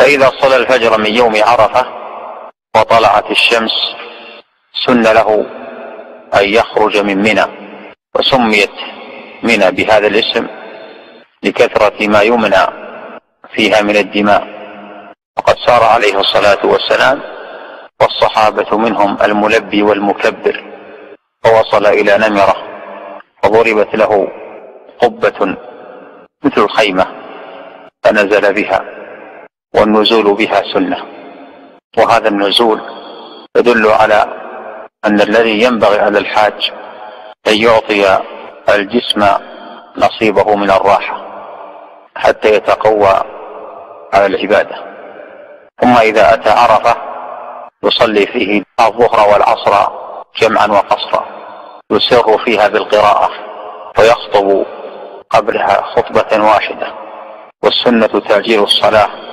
فإذا صلى الفجر من يوم عرفة وطلعت الشمس سن له أن يخرج من منى وسميت منى بهذا الاسم لكثرة ما يمنى فيها من الدماء. وقد سار عليه الصلاة والسلام والصحابة منهم الملبي والمكبر فوصل إلى نمرة وضربت له قبة مثل الخيمة فنزل بها. والنزول بها سنة. وهذا النزول يدل على أن الذي ينبغي على الحاج أن يعطي الجسم نصيبه من الراحة حتى يتقوى على العبادة. ثم إذا أتى عرفة يصلي فيه الظهر والعصر جمعا وقصرا. يسر فيها بالقراءة ويخطب قبلها خطبة واحدة. والسنة تأجيل الصلاة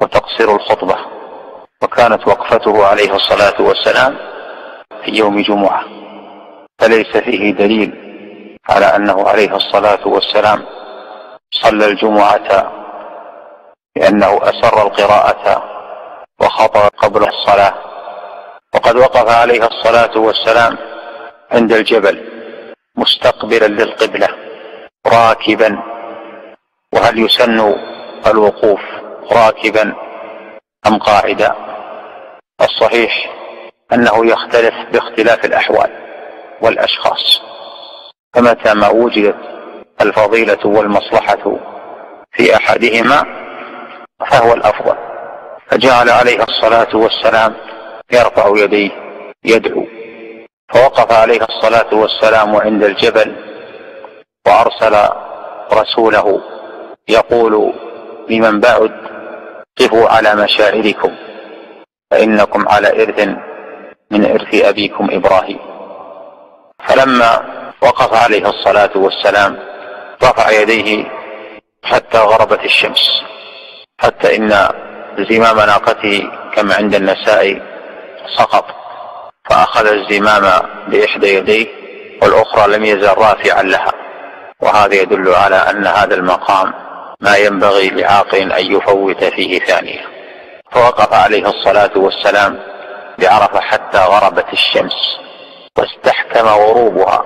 وتقصير الخطبة. وكانت وقفته عليه الصلاة والسلام في يوم جمعة. فليس فيه دليل على أنه عليه الصلاة والسلام صلى الجمعة لأنه أسر القراءة وخطر قبل الصلاة. وقد وقف عليه الصلاة والسلام عند الجبل مستقبلا للقبلة راكبا. وهل يسن الوقوف؟ راكبا أم قاعدا؟ الصحيح أنه يختلف باختلاف الأحوال والأشخاص فمتى ما وجدت الفضيلة والمصلحة في أحدهما فهو الأفضل. فجعل عليه الصلاة والسلام يرفع يديه يدعو فوقف عليه الصلاة والسلام عند الجبل وأرسل رسوله يقول لمن بعد؟ قفوا على مشاعركم فإنكم على إرث من إرث أبيكم إبراهيم. فلما وقف عليه الصلاة والسلام رفع يديه حتى غربت الشمس حتى إن زمام ناقته كما عند النساء سقط. فأخذ الزمام بإحدى يديه والأخرى لم يزل رافعا لها. وهذا يدل على أن هذا المقام ما ينبغي لعاقل أن يفوت فيه ثانية. فوقف عليه الصلاة والسلام بعرفة حتى غربت الشمس واستحكم غروبها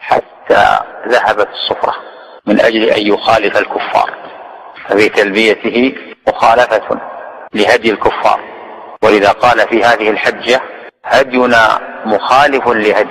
حتى ذهبت الصفرة من أجل أن يخالف الكفار. ففي تلبيته مخالفة لهدي الكفار. ولذا قال في هذه الحجة هدينا مخالف لهدي